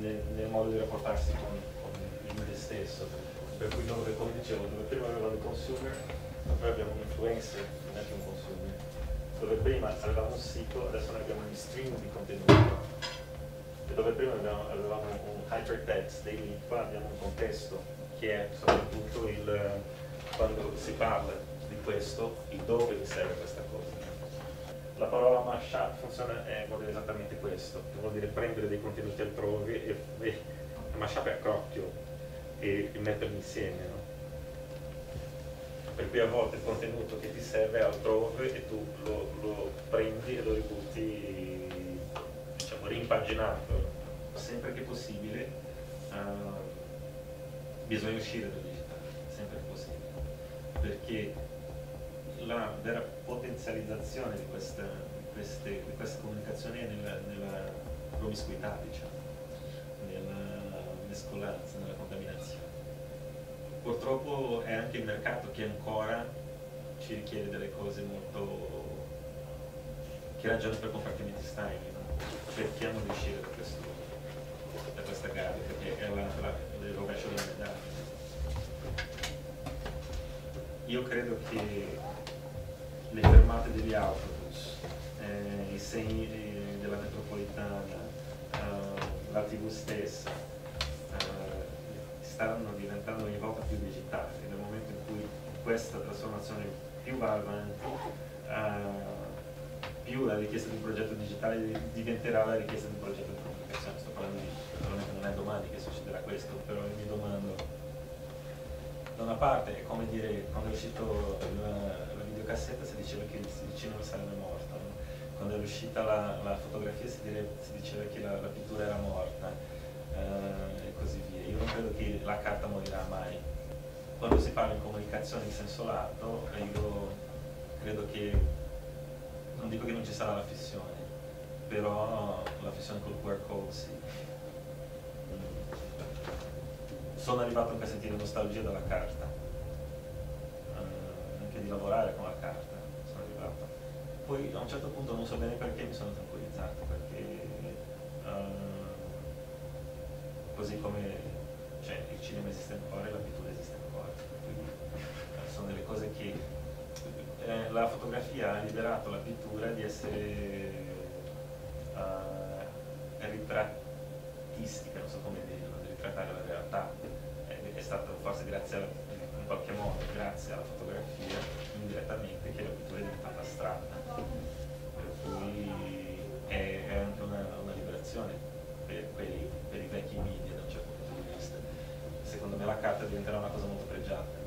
nel, nel modo di rapportarsi con, con il media stesso. Per cui dove, come dicevo, dove prima avevamo il consumer, noi abbiamo un influencer, non è più un consumer. Dove prima avevamo un sito, adesso noi abbiamo gli stream di contenuto. E dove prima avevamo, avevamo un hypertext dei link, qua abbiamo un contesto, che è soprattutto il, eh, quando si parla di questo, il dove serve questa cosa la parola mashup funziona, eh, vuol dire esattamente questo, che vuol dire prendere dei contenuti altrove e, e mashup è accrocchio e, e metterli insieme. No? Per cui a volte il contenuto che ti serve è altrove e tu lo, lo prendi e lo ributti diciamo, rimpaginato. Sempre che possibile uh, bisogna uscire dal digitale, sempre che possibile, perché la vera potenzializzazione di questa, di queste, di questa comunicazione nella, nella promiscuità, diciamo, nella mescolanza, nella contaminazione. Purtroppo è anche il mercato che ancora ci richiede delle cose molto che ragiona per compartimenti stagni, no? cerchiamo di uscire da, questo, da questa gara perché è la, la, il rovescio della medaglia. Io credo che le fermate degli autobus, eh, i segni della metropolitana, eh, la tv stessa, eh, stanno diventando ogni volta più digitali. Nel momento in cui questa trasformazione più va avanti, eh, più la richiesta di un progetto digitale diventerà la richiesta di un progetto di comunicazione. Sto parlando di, non è domani che succederà questo, però mi domando, da una parte è come dire, quando è uscito la, videocassetta si diceva che il cinema sarebbe morto, no? quando è uscita la, la fotografia si, dire, si, diceva che la, la pittura era morta eh, e così via. Io non credo che la carta morirà mai. Quando si parla di comunicazione in senso lato, io credo che, non dico che non ci sarà la fissione, però la fissione col QR code sì. Sono arrivato anche a sentire nostalgia dalla carta lavorare con la carta, sono arrivato. Poi a un certo punto non so bene perché mi sono tranquillizzato, perché uh, così come cioè, il cinema esiste ancora e la pittura esiste ancora, quindi uh, sono delle cose che eh, la fotografia ha liberato la pittura di essere uh, ritrattistica, non so come dirlo, di ritrattare la realtà. È, è stato forse grazie alla qualche modo, grazie alla fotografia, diventerà una cosa molto pregiata.